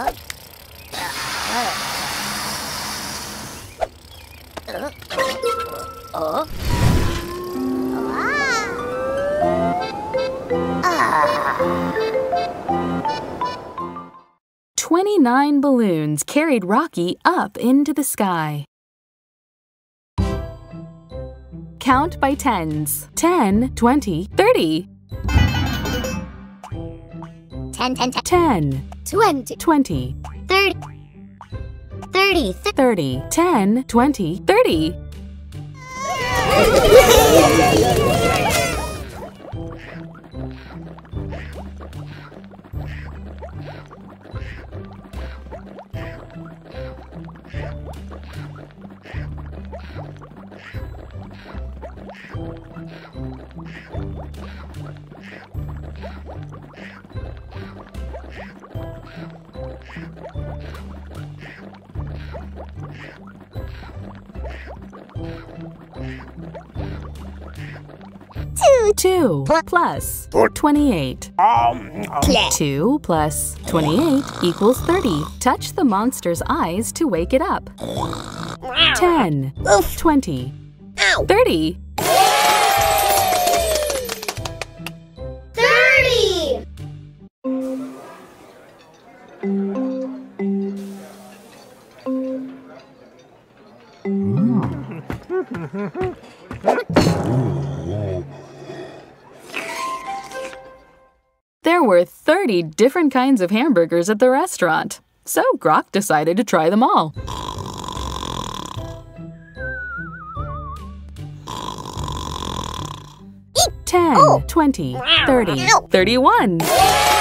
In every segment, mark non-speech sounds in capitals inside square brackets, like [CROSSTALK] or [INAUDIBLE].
Uh, uh, uh. Twenty-nine balloons carried Rocky up into the sky. Count by tens. 10, 20, 30. 10, 10, 10, 10, 20, 20, 30, 30, 30. 10, 20, 30. 2 plus 28. Um, um. 2 plus 28 equals 30. Touch the monster's eyes to wake it up. 10, Oof. 20, Ow. 30. 30. There hmm. [LAUGHS] were 30 different kinds of hamburgers at the restaurant, so Grok decided to try them all. Ten, Oh. twenty, thirty, Ow. thirty-one. 31.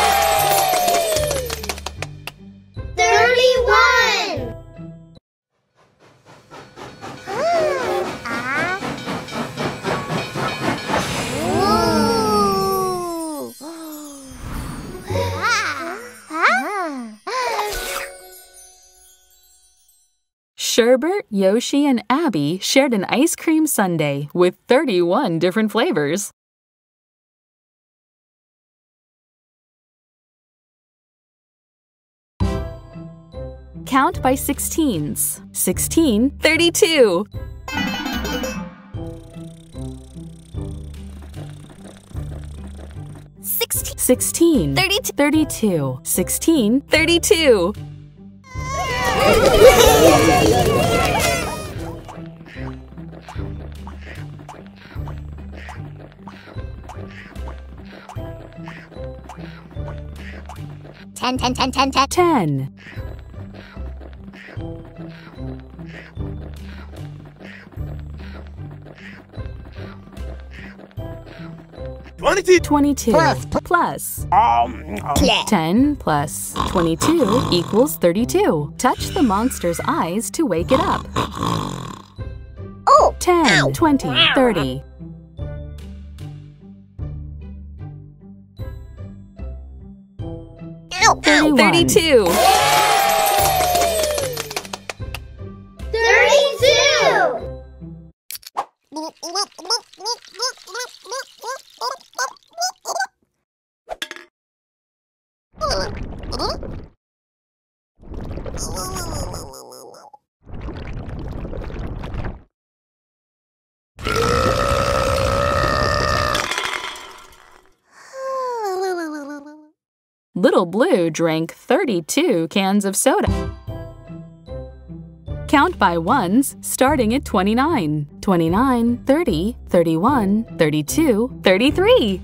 Sherbert, Yoshi, and Abby shared an ice cream sundae with 31 different flavors. Count by 16s. 16, 32. Sixteen. 16 32 16 32 10, 10, 10, 10, 10. 10. Twenty-two. Twenty-two. Plus. Plus. Um, um. Ten plus twenty-two equals thirty-two. Touch the monster's eyes to wake it up. Oh. Ten. Ow. Twenty. Thirty. Ow. Ow. 31. 32. 32. Little Blue drank 32 cans of soda. Count by ones, starting at 29. 29, 30, 31, 32, 33.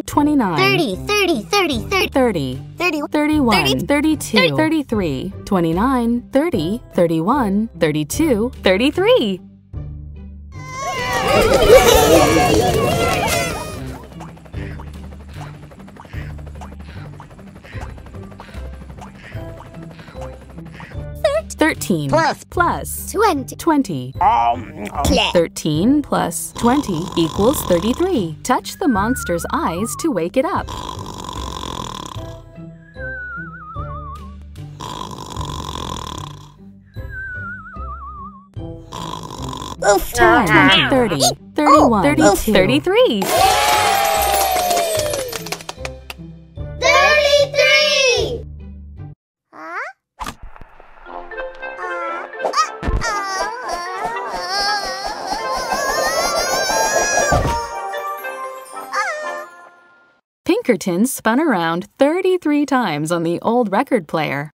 Twenty. 29, 30, 30, 30, 30, 30, 30. 31, 30, 32, 33, 29, 30, 31, 32, 33. Thirteen Plus. plus 20. twenty. Um, um. Play. 13 plus 20 equals 33. Touch the monster's eyes to wake it up. Oof. 10, 20, 30, 31, 32, 33. Pinkerton spun around 33 times on the old record player.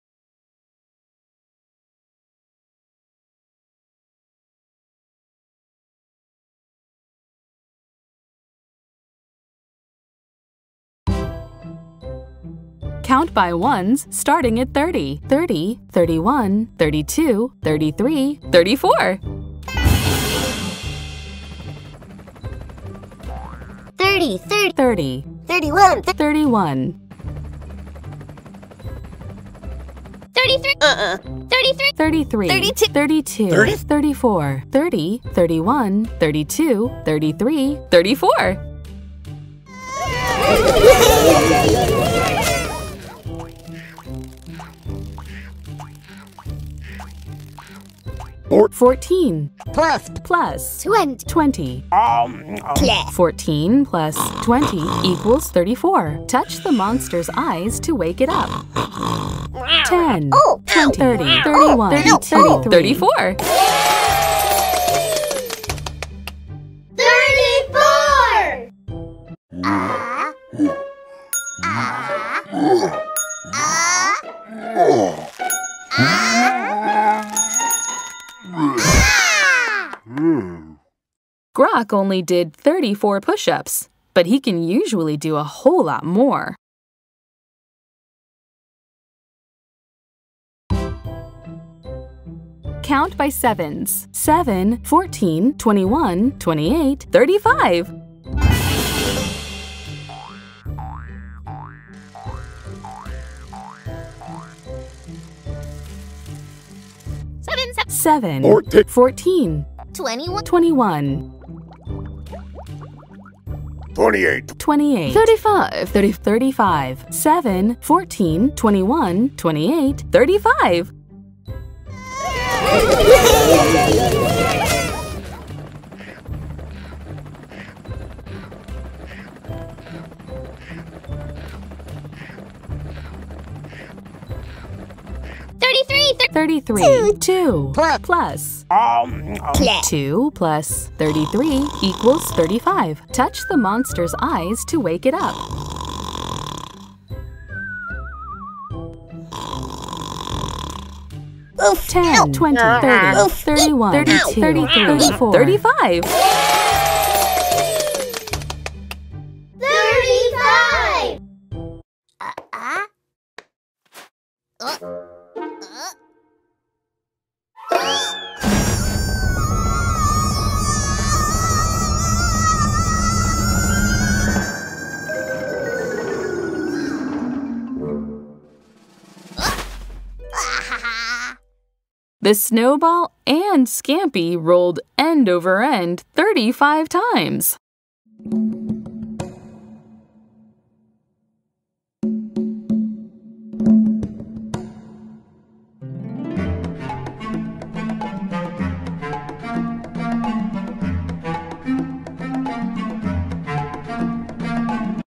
Count by ones starting at 30, 30, 31, 32, 33, 34. Thirty, thirty, 30, thirty-one, 31, thirty-three. Uh-uh. Thirty-three. 33, 32, 32, 30? 34, 30, 31, 32, 33, 34. Four. 14 Plus plus twenty. 20. Um, Clap. 14 plus 20 equals 34. Touch the monster's eyes to wake it up. 10, Oh, 20, 30, ow. 31, Oh, 33, 34. Grok only did 34 push ups, but he can usually do a whole lot more. Count by sevens 7, 14, 21, 28, 35. Seven, seven. 7, Fourteen. 14, Twenty-one. 21, 28. 28, 35, 30, 35, 7, 14, 21, 28, 35. [LAUGHS] 33, 2, Plus. plus Um, Clap. 2 plus 33 equals 35. Touch the monster's eyes to wake it up. Oof. 10, 20, 30, 31, 32, 33, 34, 35. The snowball and Scampy rolled end over end 35 times.